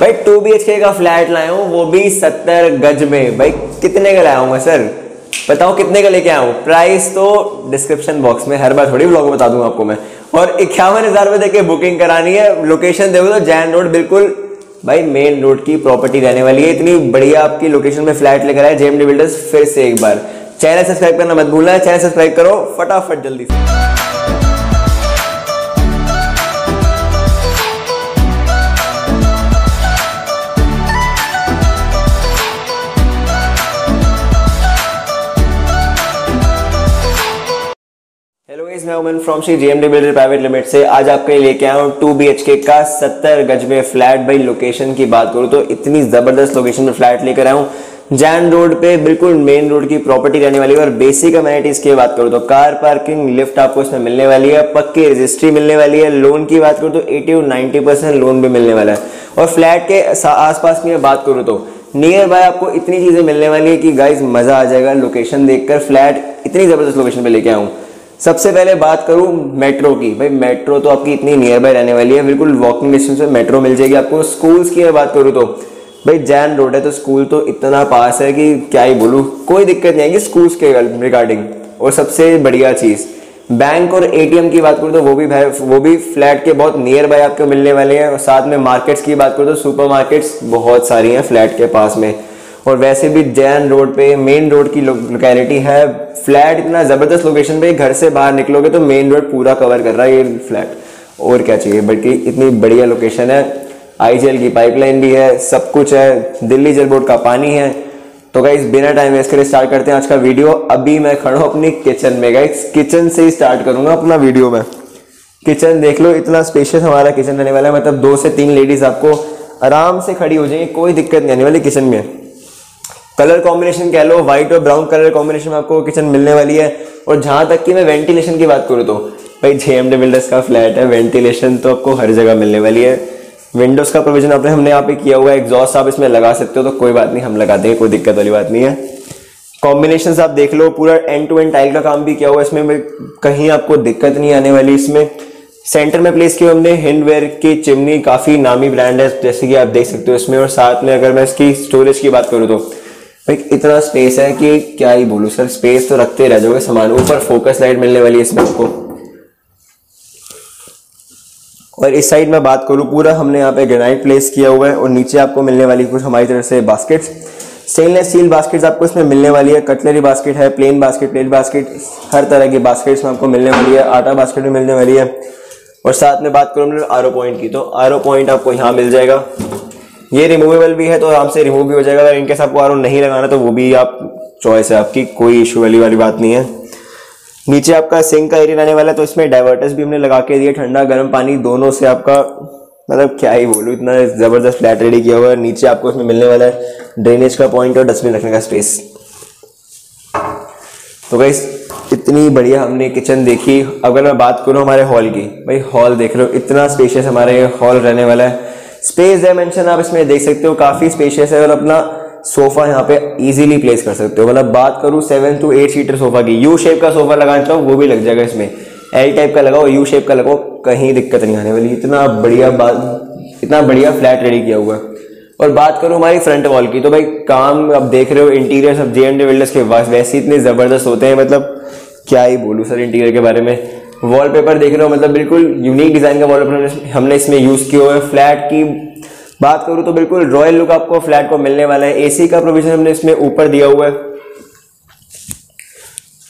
भाई, to be का flat लाया हूँ, वो भी सत्तर गज में। भाई, कितने का लाया हूँ मैं, सर? बताओ, कितने का लेके आया हूँ? प्राइस तो डिस्क्रिप्शन बॉक्स में हर बार थोड़ी ब्लॉग में बता दूँगा आपको मैं। और इक्यावन हज़ार रुपए देके बुकिंग करानी है। लोकेशन देखो तो जैन रोड बिल्कुल। भाई मेन रोड की प्रॉपर्टी रहने वाली है। इतनी बढ़िया आपकी लोकेशन में फ्लैट लेकर आए जेएमडी बिल्डर्स फिर से एक बार। चैनल सब्सक्राइब करना मत भूलना चैनल सब्सक्राइब करो। फटाफट जल्दी से। मैं Uman from Shri JMD builder private limited से आज आपके लिए लेके आया हूँ टू बी का 70 गज में फ्लैट भाई लोकेशन की बात करूँ तो इतनी ज़बरदस्त लोकेशन में फ्लैट लेकर आया हूँ। जैन रोड पे बिल्कुल मेन रोड की प्रॉपर्टी रहने वाली है और बेसिक अमेनिटीज की बात करूँ तो कार पार्किंग लिफ्ट आपको इसमें मिलने वाली है, पक्की रजिस्ट्री मिलने वाली है लोन की बात करूँ तो एटी नाइनटी परसेंट लोन भी मिलने वाला है। और फ्लैट के आसपास की बात करूँ तो नियर बाय आपको इतनी चीज़ें मिलने वाली है कि गाइज़ मज़ा आ जाएगा। लोकेशन देखकर फ्लैट इतनी ज़बरदस्त लोकेशन पे लेके आऊँ सबसे पहले बात करूँ मेट्रो की। भाई, मेट्रो तो आपकी इतनी नियर बाय रहने वाली है, बिल्कुल वॉकिंग डिस्टेंस में मेट्रो मिल जाएगी आपको। स्कूल्स की मैं बात करूँ तो भाई जैन रोड है तो स्कूल तो इतना पास है कि क्या ही बोलूँ। कोई दिक्कत नहीं आएगी स्कूल्स के रिगार्डिंग और सबसे बढ़िया चीज़ बैंक और एटीएम की बात करूँ तो वो भी वो भी फ्लैट के बहुत नियर बाय आपको मिलने वाले हैं। और साथ में मार्केट्स की बात करूँ तो सुपर मार्केट्स बहुत सारी हैं फ्लैट के पास में। और वैसे भी जैन रोड पे, मेन रोड की लोकेलिटी है। फ्लैट इतना ज़बरदस्त लोकेशन पे घर से बाहर निकलोगे तो मेन रोड पूरा कवर कर रहा है ये फ्लैट और क्या चाहिए? बल्कि इतनी बढ़िया लोकेशन है। आईजीएल की पाइपलाइन भी है, सब कुछ है। दिल्ली जल बोर्ड का पानी है। तो गाइस बिना टाइम वेस्ट करे स्टार्ट करते हैं आज का वीडियो अभी मैं खड़ा हूँ अपनी किचन में। गाइस किचन से ही स्टार्ट करूँगा अपना वीडियो में। किचन देख लो, इतना स्पेशियस हमारा किचन रहने वाला है। मतलब दो से तीन लेडीज़ आपको आराम से खड़ी हो जाएँगी, कोई दिक्कत नहीं आने वाली किचन में। कलर कॉम्बिनेशन कह लो व्हाइट और ब्राउन कलर कॉम्बिनेशन में आपको किचन मिलने वाली है। और जहाँ तक कि मैं वेंटिलेशन की बात करूँ तो भाई जेएमडी बिल्डर्स का फ्लैट है वेंटिलेशन तो आपको हर जगह मिलने वाली है। विंडोज़ का प्रोविज़न आपने, हमने यहाँ पे किया हुआ है एग्जॉस्ट आप इसमें लगा सकते हो तो कोई बात नहीं, हम लगा देंगे, कोई दिक्कत वाली बात नहीं है। कॉम्बिनेशन आप देख लो, पूरा एंड टू एंड टाइल का काम भी किया हुआ है, इसमें कहीं आपको दिक्कत नहीं आने वाली इसमें। सेंटर में प्लेस किया हमने हिंडवेयर की चिमनी काफ़ी नामी ब्रांड है, जैसे कि आप देख सकते हो इसमें। और साथ में अगर मैं इसकी स्टोरेज की बात करूँ तो भाई इतना स्पेस है कि क्या ही बोलूँ सर स्पेस तो रखते रह जाओगे सामान। ऊपर फोकस लाइट मिलने वाली है इसमें आपको। और इस साइड में बात करूँ, पूरा हमने यहाँ पे ग्रेनाइट प्लेस किया हुआ है और नीचे आपको मिलने वाली कुछ हमारी तरफ़ से बास्केट्स स्टेनलेस स्टील बास्केट्स आपको इसमें मिलने वाली है। कटलरी बास्केट है प्लेन बास्केट प्लेट बास्केट हर तरह की बास्केट्स में आपको मिलने वाली है। आटा बास्केट भी मिलने वाली है। और साथ में बात करूँ आर पॉइंट की तो आर पॉइंट आपको यहाँ मिल जाएगा। ये रिमूवेबल भी है तो आराम से रिमूव भी हो जाएगा। अगर इनकेस आपको आर नहीं लगाना तो वो भी आप चॉइस है आपकी। कोई इशू वाली वाली बात नहीं है। नीचे आपका सिंक का एरिया रहने वाला है तो इसमें डाइवर्टर्स भी हमने लगा के दिए। ठंडा, गर्म पानी दोनों से आपका मतलब क्या ही बोलूँ, इतना ज़बरदस्त फ्लैट रेडी किया हुआ है। नीचे आपको इसमें मिलने वाला है ड्रेनेज का पॉइंट और डस्टबिन रखने का स्पेस तो भाई इतनी बढ़िया हमने किचन देखी। अगर मैं बात करूँ हमारे हॉल की, भाई हॉल देख लो इतना स्पेशियस हमारे हॉल रहने वाला है। स्पेस डायमेंशन आप इसमें देख सकते हो, काफ़ी स्पेशियस है और अपना सोफा यहाँ पे इजीली प्लेस कर सकते हो। मतलब बात करूँ seven two eight seater sofa की यू शेप का सोफा लगाना चाहो वो भी लग जाएगा इसमें। एल टाइप का लगाओ यू शेप का लगाओ, कहीं दिक्कत नहीं आने वाली। इतना बढ़िया बात, इतना बढ़िया फ्लैट रेडी किया हुआ है। और बात करूँ हमारी फ्रंट वॉल की तो भाई काम अब देख रहे हो इंटीरियर सब जे एंड बिल्डर्स के वैसे इतने ज़बरदस्त होते हैं मतलब क्या ही बोलूँ सर इंटीरियर के बारे में। वॉलपेपर देख रहे हो मतलब बिल्कुल यूनिक डिज़ाइन का वॉलपेपर हमने इसमें यूज़ किया हुआ है। फ्लैट की बात करूँ तो बिल्कुल रॉयल लुक आपको फ्लैट को मिलने वाला है। एसी का प्रोविज़न हमने इसमें ऊपर दिया हुआ है।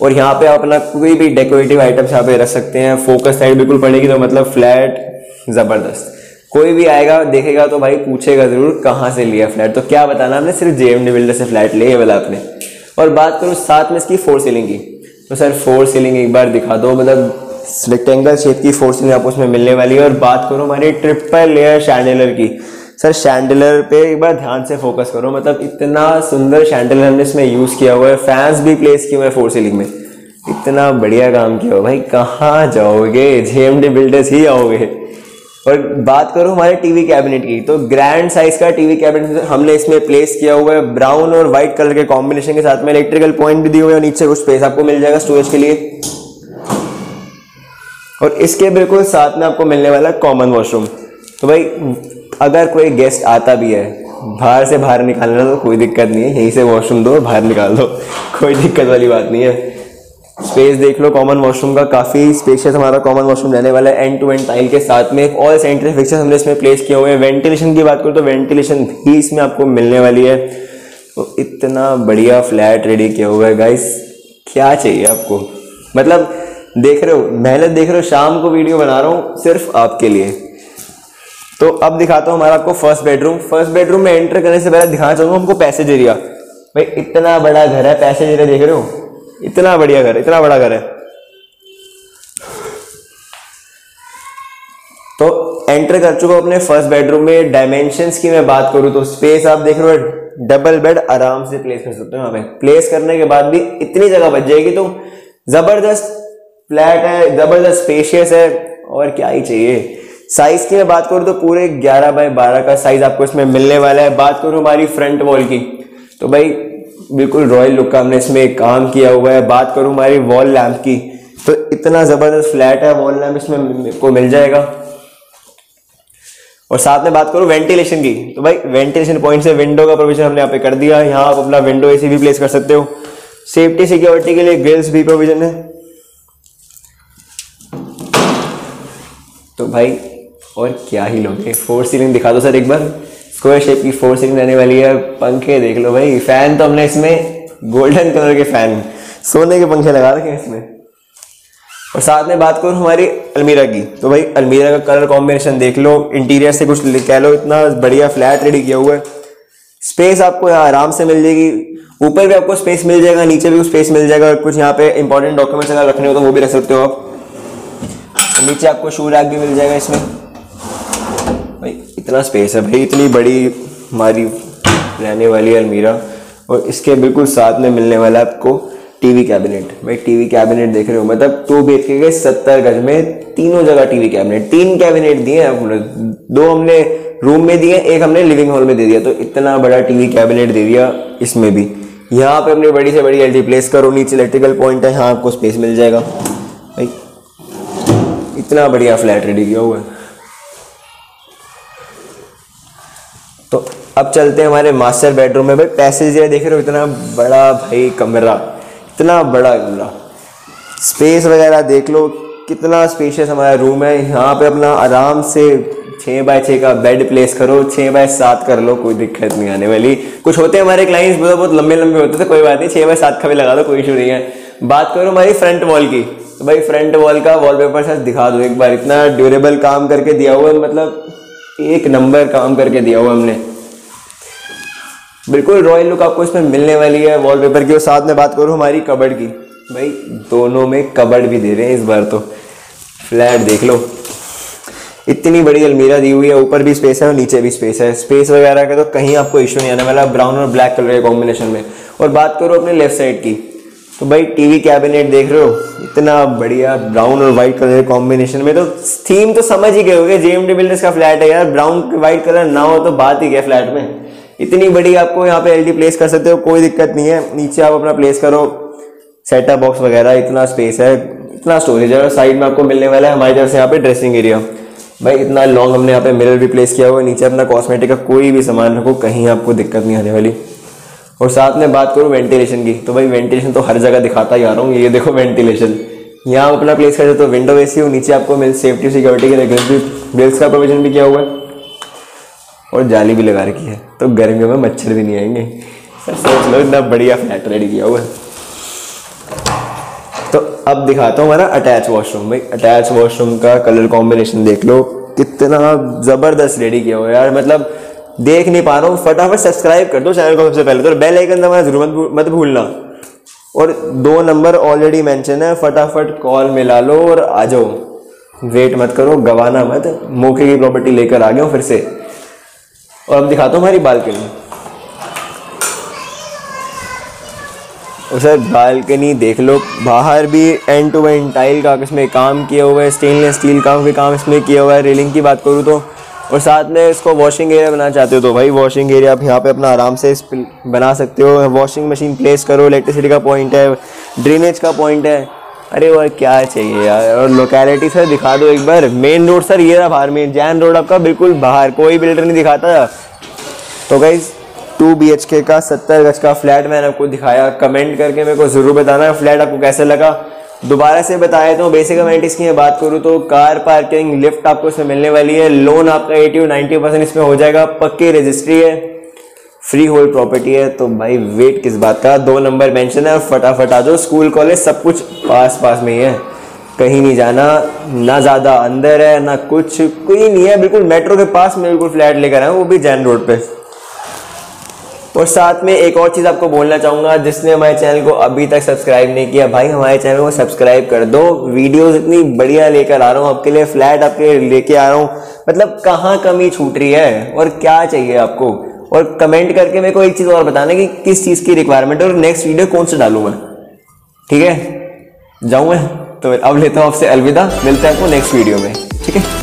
और यहाँ पे आप अपना कोई भी डेकोरेटिव आइटम्स यहाँ पे रख सकते हैं। फोकस साइड बिल्कुल पड़ेगी तो मतलब फ्लैट ज़बरदस्त। कोई भी आएगा, देखेगा तो भाई पूछेगा ज़रूर कहाँ से लिया फ्लैट तो क्या बताना हमने? सिर्फ़ जेएमडी बिल्डर से फ्लैट लिया वाला आपने। और बात करूँ साथ में इसकी फोर सीलिंग की। तो सर फोर सीलिंग एक बार दिखा दो मतलब रेक्टेंगल शेप की फोर सीलिंग आपको उसमें मिलने वाली है। और बात करो हमारी ट्रिपल लेयर शैंडलर की। सर शैंडलर पे एक बार ध्यान से फोकस करो मतलब इतना सुंदर शैंडलर हमने इसमें यूज़ किया हुआ है। फैंस भी प्लेस किए हुए हैं फोर सीलिंग में। इतना बढ़िया काम किया हो भाई। कहाँ जाओगे? जेएमडी बिल्डर्स ही आओगे। और बात करो हमारे टीवी कैबिनेट की तो ग्रैंड साइज़ का टीवी कैबिनेट हमने इसमें प्लेस किया हुआ है। ब्राउन और व्हाइट कलर के कॉम्बिनेशन के साथ में इलेक्ट्रिकल पॉइंट भी दिए हुए हैं नीचे कुछ स्पेस आपको मिल जाएगा स्टोरेज के लिए। और इसके बिल्कुल साथ में आपको मिलने वाला कॉमन वॉशरूम तो भाई, अगर कोई गेस्ट आता भी है, बाहर से बाहर निकालना तो कोई दिक्कत नहीं है। यहीं से वॉशरूम दो, बाहर निकाल दो। कोई दिक्कत वाली बात नहीं है। स्पेस देख लो कॉमन वॉशरूम का काफ़ी स्पेशियस हमारा कॉमन वॉशरूम रहने वाला है। एंड टू एंड टाइल के साथ में ऑल सेंट्री फिक्सर हमने इसमें प्लेस किए हुए हैं। वेंटिलेशन की बात करो तो वेंटिलेशन भी इसमें आपको मिलने वाली है। तो इतना बढ़िया फ्लैट रेडी किया हुआ है गाइस क्या चाहिए आपको? मतलब देख रहे हो मेहनत देख रहे हो, शाम को वीडियो बना रहा हूँ सिर्फ़ आपके लिए। तो अब दिखाता हूँ, हमारा आपको फ़र्स्ट बेडरूम फ़र्स्ट बेडरूम में एंटर करने से पहले दिखाना चाहूँगा, हमको पैसेज एरिया भाई, इतना बड़ा घर है पैसेज एरिया देख रहे हो? इतना बढ़िया घर इतना बड़ा घर है। तो एंटर कर चुका हूँ अपने फ़र्स्ट बेडरूम में। डायमेंशंस की मैं बात करूँ तो स्पेस आप देख रहे हो डबल बेड आराम से प्लेस कर सकते हो यहाँ पे। प्लेस करने के बाद भी इतनी जगह बच जाएगी तो ज़बरदस्त फ्लैट है, ज़बरदस्त स्पेशियस है, और क्या ही चाहिए। साइज़ की मैं बात करूँ तो पूरे 11 बाय 12 का साइज़ आपको इसमें मिलने वाला है। बात करूँ हमारी फ्रंट वॉल की तो भाई बिल्कुल रॉयल लुक का हमने इसमें काम किया हुआ है। बात करूँ हमारी वॉल लैंप की तो इतना ज़बरदस्त फ्लैट है वॉल लैंप इसमें को मिल जाएगा। और साथ में बात करूँ वेंटिलेशन की तो भाई वेंटिलेशन पॉइंट से विंडो का प्रोविज़न हमने यहाँ पे कर दिया। यहाँ आप अपना विंडो एसी भी प्लेस कर सकते हो। सेफ्टी सिक्योरिटी के लिए ग्रिल्स भी प्रोविज़न है। तो भाई, और क्या ही लोगे फोर सीलिंग दिखा दो सर एक बार। स्क्वायर शेप की फोर सीलिंग रहने वाली है। पंखे देख लो भाई। फ़ैन तो हमने इसमें गोल्डन कलर के फ़ैन सोने के पंखे लगा रखे हैं इसमें। और साथ में बात करूँ हमारी अलमीरा की तो भाई अलमीरा का कलर कॉम्बिनेशन देख लो। इंटीरियर से कुछ कह लो, इतना बढ़िया फ्लैट रेडी किया हुआ है। स्पेस आपको यहाँ आराम से मिल जाएगी। ऊपर भी आपको स्पेस मिल जाएगा, नीचे भी स्पेस मिल जाएगा। कुछ यहाँ पे इंपॉर्टेंट डॉक्यूमेंट्स अगर रखने हो तो वो भी रख सकते हो आप। नीचे आपको शू रैक भी मिल जाएगा इसमें। भाई, इतना स्पेस है भाई, इतनी बड़ी हमारी रहने वाली अलमीरा। और इसके बिल्कुल साथ में मिलने वाला आपको टीवी कैबिनेट भाई टीवी कैबिनेट देख रहे हो? मतलब टू बी के गए, सत्तर गज में तीनों जगह टीवी कैबिनेट तीन कैबिनेट दिए हैं हमने। दो हमने रूम में दिए, एक हमने लिविंग हॉल में दे दिया। तो इतना बड़ा टीवी कैबिनेट दे दिया इसमें भी। यहाँ पे हमने बड़ी से बड़ी एल प्लेस करो, नीचे इलेक्ट्रिकल पॉइंट है, यहाँ आपको स्पेस मिल जाएगा। इतना बढ़िया फ्लैट रेडी किया हुआ है। तो अब चलते हैं हमारे मास्टर बेडरूम में। भाई पैसेज जो देख रहे हो, इतना बड़ा भाई कमरा, इतना बड़ा कमरा। स्पेस वगैरह देख लो, कितना स्पेशियस हमारा रूम है। यहाँ पे अपना आराम से छः बाय छः का बेड प्लेस करो छः बाय सात कर लो, कोई दिक्कत नहीं आने वाली। कुछ होते हैं हमारे क्लाइंट्स बहुत बहुत लंबे लंबे होते थे कोई बात नहीं छः बाय सात का भी लगा दो, कोई इशू नहीं है। बात करो हमारी फ्रंट वॉल की। तो भाई फ्रंट वॉल का वॉलपेपर से दिखा दो एक बार। इतना ड्यूरेबल काम करके दिया हुआ है मतलब एक नंबर काम करके दिया हुआ हमने। बिल्कुल रॉयल लुक आपको इसमें मिलने वाली है वॉलपेपर की। और साथ में बात करूँ हमारी कबड़ की। भाई, दोनों में कबर्ड भी दे रहे हैं इस बार तो। फ्लैट देख लो। इतनी बड़ी अलमीरा दी हुई है, ऊपर भी स्पेस है और नीचे भी स्पेस है। स्पेस वगैरह का तो कहीं आपको इशू नहीं आने वाला ब्राउन और ब्लैक कलर के कॉम्बिनेशन में। और बात करो अपने लेफ़्ट साइड की। तो भाई, टीवी कैबिनेट देख रहे हो? इतना बढ़िया ब्राउन और व्हाइट कलर कॉम्बिनेशन में तो थीम तो समझ ही गए होगे। जेएमडी बिल्डर्स का फ्लैट है यार। ब्राउन व्हाइट कलर ना हो तो बात ही क्या फ्लैट में? इतनी बड़ी आपको यहाँ पे एलडी प्लेस कर सकते हो, कोई दिक्कत नहीं है। नीचे आप अपना प्लेस करो। सेटअप बॉक्स वगैरह, इतना स्पेस है। इतना स्टोरेज है साइड में आपको मिलने वाला है हमारी तरफ़ से यहाँ पे ड्रेसिंग एरिया भाई, इतना लॉन्ग हमने यहाँ पे मिरर भी प्लेस किया हुआ है। नीचे अपना कॉस्मेटिक का कोई भी सामान रखो, कहीं आपको दिक्कत नहीं आने वाली। और साथ में बात करूँ वेंटिलेशन की तो भाई वेंटिलेशन तो हर जगह दिखाता ही आ रहा हूँ, ये देखो वेंटिलेशन यहाँ अपना प्लेस कर तो विंडो एसी हो, नीचे आपको मिल सेफ्टी सिक्योरिटी के लिए ग्रिल्स का प्रोविज़न भी किया हुआ है। और जाली भी लगा रखी है तो गर्मियों में मच्छर भी नहीं आएँगे। सोच लो, इतना बढ़िया फ्लैट रेडी किया हुआ है। तो अब दिखाता हूँ हमारा अटैच वॉशरूम भाई अटैच वॉशरूम का कलर कॉम्बिनेशन देख लो, कितना ज़बरदस्त रेडी किया हुआ है यार। मतलब देख नहीं पा रहा हूँ। फटाफट सब्सक्राइब कर दो चैनल को सबसे पहले। तो बेल आइकन दबाना ज़रूर मत भूलना। और दो नंबर ऑलरेडी मेंशन है। फटाफट कॉल मिला लो और आ जाओ। वेट मत करो, गवाना मत। मौके की प्रॉपर्टी लेकर आ गया फिर से। और अब दिखाता हूँ हमारी बालकनी सर बालकनी देख लो। बाहर भी एंड टू एंड टाइल का इसमें काम किया हुआ है? स्टेनलेस स्टील का भी काम इसमें किया हुआ है। रेलिंग की बात करूँ तो और साथ में इसको वॉशिंग एरिया बनाना चाहते हो तो भाई वॉशिंग एरिया आप यहाँ पे अपना आराम से इस बना सकते हो। वॉशिंग मशीन प्लेस करो इलेक्ट्रिसिटी का पॉइंट है ड्रेनेज का पॉइंट है। अरे और क्या चाहिए यार? और लोकेलिटी सर दिखा दो एक बार। मेन रोड सर ये रहा बाहर मेन जैन रोड आपका बिल्कुल बाहर, कोई बिल्डर नहीं दिखाता। तो गाइज़ टू बी एच के का, सत्तर गज का फ्लैट मैंने आपको दिखाया। कमेंट करके मेरे को ज़रूर बताना फ्लैट आपको कैसे लगा। दोबारा से बताया तो बेसिक अमेनिटीज़ की मैं बात करूँ तो कार पार्किंग लिफ्ट आपको इसमें मिलने वाली है। लोन आपका एटी नाइन्टी परसेंट इसमें हो जाएगा। पक्की रजिस्ट्री है। फ्री होल्ड प्रॉपर्टी है। तो भाई वेट किस बात का? दो नंबर मेंशन है। फटाफट आ जाओ। स्कूल कॉलेज सब कुछ पास पास में ही है। कहीं नहीं जाना। ना ज़्यादा अंदर है, ना कुछ। कोई नहीं है। बिल्कुल मेट्रो के पास में बिल्कुल फ्लैट लेकर आए वो भी जैन रोड पे। और साथ में एक और चीज़ आपको बोलना चाहूँगा, जिसने हमारे चैनल को अभी तक सब्सक्राइब नहीं किया, भाई हमारे चैनल को सब्सक्राइब कर दो। वीडियोस इतनी बढ़िया लेकर आ रहा हूँ आपके लिए, फ्लैट आपके लेके आ रहा हूँ। मतलब कहाँ कमी छूट रही है और क्या चाहिए आपको? और कमेंट करके मेरे को एक चीज़ और बताना कि किस चीज़ की रिक्वायरमेंट है और नेक्स्ट वीडियो कौन सा डालू मैं? ठीक है? जाऊँ मैं? तो अब लेता हूँ आपसे अलविदा। मिलते हैं आपको नेक्स्ट वीडियो में। ठीक है?